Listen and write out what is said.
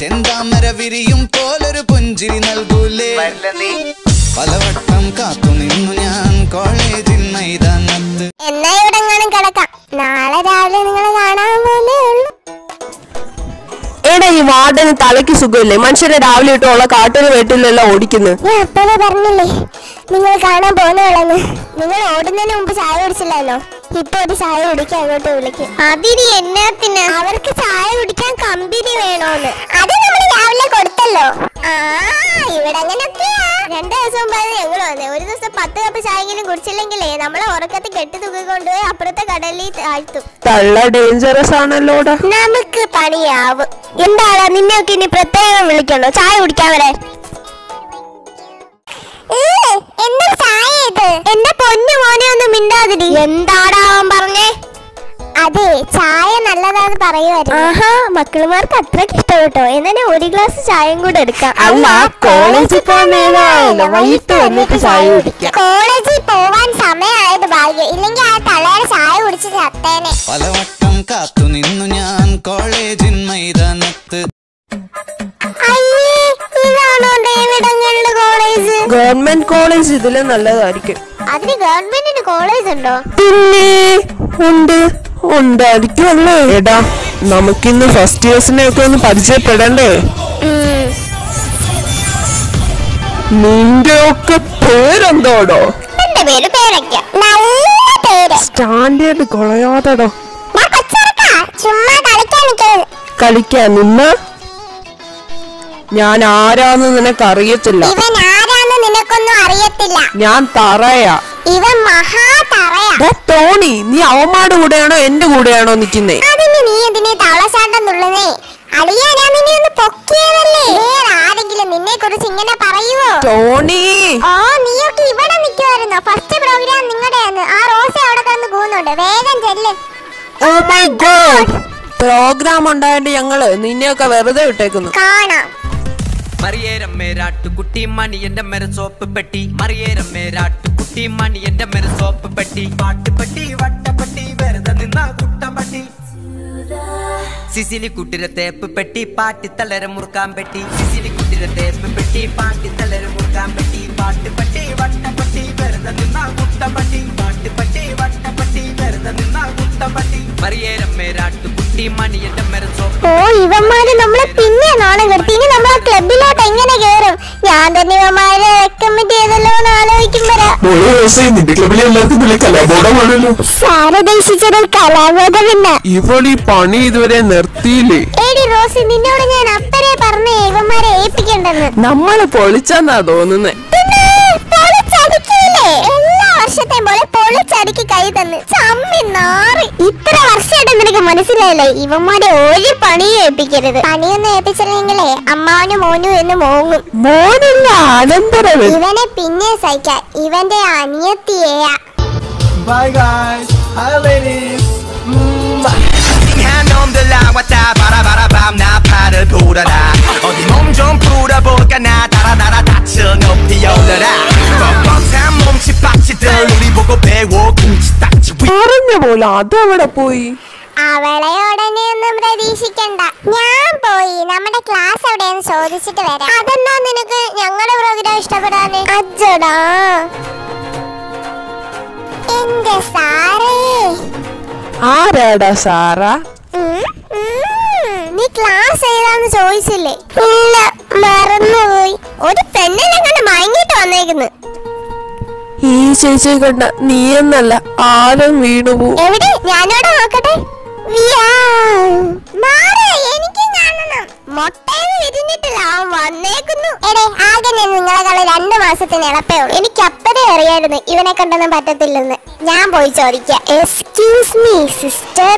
ചെന്താമര വിരിയും പോലൊരു പുഞ്ചിരി നൽകൂലേ? പലവട്ടം കാത്തു നിന്നു ഞാൻ കോളേജിൽ മൈതാനത്ത്. എന്നാ ഇവിടെ എങ്ങാനും കിടക്കാം. നാളെ രാവിലെ നിങ്ങളെ കാണാൻ ഉള്ളൂ. എടാ ഈ വാർഡന് തലയ്ക്ക് സുഖമില്ലേ? മനുഷ്യരെ രാവിലെ ഇട്ടുള്ള കാട്ടിന് വീട്ടിലെല്ലാം ഓടിക്കുന്നു. ഞാൻ അപ്പോഴേ പറഞ്ഞില്ലേ നിങ്ങൾ കാണാൻ പോകുന്നുള്ളെന്ന് നിങ്ങൾ ഓടുന്നതിന് മുമ്പ് ചായ കുടിച്ചില്ലായിരുന്നോ? ഇപ്പൊ ഒരു ചായ കുടിക്കാൻ അങ്ങോട്ട് വിളിക്കും. അതിന് എന്നാത്തിന്? അവർക്ക് ചായ കുടിക്കാൻ കമ്പനി വേണോന്ന്. അത് നമ്മൾ രാവിലെ കൊടുത്തല്ലോ. ആ ഇവിടെ അങ്ങനെയൊക്കെയാ രണ്ടു ദിവസം മുമ്പാണ് ഞങ്ങൾ വന്നത് ഒരു ദിവസം പത്ത് കപ്പ് ചായെങ്കിലും കുടിച്ചില്ലെങ്കിലേ നമ്മളെ ഉറക്കത്തിൽ കെട്ടി തുക കൊണ്ടുപോയി അപ്പുറത്തെ കടലിൽ താഴ്ത്തും. തള്ള ഡേഞ്ചറസ് ആണല്ലോടാ നമുക്ക് പണിയാവും. എന്താടാ നിന്നെയൊക്കെ ഇനി പ്രത്യേകം വിളിക്കണോ? ചായ കുടിക്കാൻ വരാൻ എന്താ ചായ ഇത്? എന്റെ പൊന്നു മോനെ ഒന്ന് മിണ്ടാതിരി. എന്താടാ ചായ പറയുവായിരുന്നു. പറയുമായിരുന്നു ആഹാ മക്കളുമാർക്ക് അത്രയ്ക്ക് ഇഷ്ടപ്പെട്ടോ? എന്നെ ഒരു ഗ്ലാസ് ചായയും കൂടെ എടുക്കാം. അല്ല, കോളേജിൽ പോകാൻ. വൈകിട്ട് വന്നിട്ട് ചായ കുടിക്കാം. കോളേജിൽ പോവാൻ സമയമായത് ഭാഗ്യം. ഇല്ലെങ്കിൽ ആ തള്ളയുടെ ചായ കുടിച്ച് ചത്തേനെ പലവട്ടം കാത്തു നിന്നു ഞാൻ കോളേജിൻ മൈതാനത്ത്. അയ്യേ ഇതാണോ ഡേവിഡങ്ങളുടെ കോളേജ്? ഗവൺമെന്റ് കോളേജ് ഇതിലും നല്ലതായിരിക്കും. അതിന് ഗവൺമെന്റിന് കോളേജ് ഉണ്ടോ? പിന്നെ ഉണ്ട്. ഉണ്ടായിരിക്കുമല്ലേ എടാ നമുക്കിന്ന് ഫസ്റ്റ് ഇയേഴ്സിനെ ഒക്കെ ഒന്ന് പരിചയപ്പെടണ്ടേ? നിന്റെ ഒക്കെ പേരെന്തോടോ? എന്റെ പേര് പേരക്ക നല്ല പേര്. സ്റ്റാൻഡേർഡ് കൊളയാതടോ. ഞാൻ കൊച്ചിറക്കാ ചുമ്മാ കളിക്കാൻ നിൽക്കരുത് കളിക്കാൻ നിന്ന. ഞാൻ ആരാന്ന് നിനക്ക് അറിയത്തില്ല ഇവൻ ആരാന്ന് നിനക്കൊന്നും അറിയത്തില്ല. ഞാൻ തറയാ. ഇവൻ മഹാ ടോണി നീ അവന്മാരുടെ കൂടെയാണോ എന്റെ കൂടെയാണോ നിൽക്കുന്നേ? അതിന് നീ ഇതിനെ തവളച്ചാട്ടം തുള്ളുന്നേ അളിയാ ഞാൻ നിന്നെ ഒന്ന് പൊക്കിയതല്ലേ? വേറെ ആരെങ്കിലും നിന്നെ കുറിച്ച് ഇങ്ങനെ പറയുവോ? ടോണി. ഓ നീയൊക്കെ ഇവിടെ നിൽക്കുമായിരുന്നു ഫസ്റ്റ് പ്രോഗ്രാം നിങ്ങളുടെയാണ് ആ റോസ അവിടെ കിടന്ന് കൂന്നുണ്ട് വേഗം ചെല്ല്. ഓ മൈ ഗോഡ് പ്രോഗ്രാം ഉണ്ടായിട്ട് ഞങ്ങൾ നിന്നെയൊക്കെ വെറുതെ വിട്ടേക്കുന്നു. കാണാം. മറിയേരം മേരാട്ടുകുട്ടി മണി എന്റെ മെര സോപ്പ് പെട്ടി. മറിയേരം മേരാട്ടുകുട്ടി മണി എന്റെ മെര സോപ്പ് പെട്ടി. പാട്ടുപെട്ടി വട്ടപ്പെട്ടി വെറുതെ നിന്ന കുട്ടപ്പെട്ടി സിസിലി കുട്ടിര തേപ്പ് പെട്ടി പാട്ടി തളര മുറുക്കാൻ പെട്ടി. സിസിലി കുട്ടിര തേപ്പ് പെട്ടി പാട്ടി തളര മുറുക്കാൻ പെട്ടി. പാട്ടുപെട്ടി വട്ടപ്പെട്ടി വെറുതെ നിന്ന കുട്ടപ്പെട്ടി പാട്ടുപെട്ടി വട്ടപ്പെട്ടി വെറുതെ നിന്ന കുട്ടപ്പെട്ടി മറിയേരം മേരാട്ടുകുട്ടി മണി എന്റെ മെര സോപ്പ് ഓ ഇവന്മാര് നമ്മളെ പിന്നെ നാളെ കെടുത്തി. ഇനി നമ്മളെ ക്ലബ്ബിലോട്ട് ക്ലബിലോട്ട് എങ്ങനെ ഞാൻ തന്നെ ഇവന്മാരെ റെക്കമെൻഡ് ചെയ്തല്ലോ എന്ന് ആലോചിക്കുമ്പോഴാ മോളെ ദിവസം നിന്റെ ക്ലബിലെ എല്ലാവർക്കും നല്ല കലാബോധമാണല്ലോ സാരദേശിച്ചൊരു കലാബോധമില്ല ഇവൾ ഈ പണി ഇതുവരെ നിർത്തിയില്ലേ? ഏടി റോസി നിന്നോട് ഞാൻ അപ്പരെ പറഞ്ഞ ഇവന്മാരെ ഏൽപ്പിക്കണ്ടെന്ന്. നമ്മൾ പൊളിച്ചെന്നാ തോന്നുന്നേ. വർഷത്തെയും പോലെ പൊളിച്ചടുക്കി കൈ തന്ന്. ചമ്മി നാറി. ഇത്ര വർഷമായിട്ട് നിനക്ക് മനസ്സിലായില്ലേ? ഇവന്മാരെ ഒരു പണിയും ഏൽപ്പിക്കരുത്. പണിയൊന്നും ഏൽപ്പിച്ചില്ലെങ്കിലേ അമ്മാവനും മോനും എന്ന് മോങ്ങും. മോനില്ല അനന്തരവൻ. ഇവനെ പിന്നെ സഹിക്കാം. ഇവന്റെ അനിയത്തിയെയാ. ബൈ ഗൈസ് ഹൈ ലേഡീസ് 한 പറഞ്ഞ പോലെ അതവിടെ പോയി? അവളെ ഉടനെ ഒന്നും പ്രതീക്ഷിക്കണ്ട. ഞാൻ പോയി. നമ്മുടെ ക്ലാസ് എവിടെയെന്ന് ചോദിച്ചിട്ട് വരാം. അതെന്താ നിനക്ക് ഞങ്ങളുടെ പ്രോഗ്രാം ഇഷ്ടപ്പെടാന്? അജ്ജടാ. എന്റെ സാറേ. ആരാടാ സാറാ. നീ ക്ലാസ് ഏതാന്ന് ചോദിച്ചില്ലേ? ഇല്ല മറന്നുപോയി. ഒരു ചേച്ചിയെ കണ്ട നീയെന്നല്ല ആരും വ്യാ. എനിക്കും കാണണം. എടേ ആകെ ഇളപ്പേ ഉള്ളൂ. എനിക്ക് അപ്പതേ അറിയായിരുന്നു ഇവനെ കണ്ടൊന്നും പറ്റത്തില്ലെന്ന്. ഞാൻ പോയി ചോദിക്കാം. Excuse me sister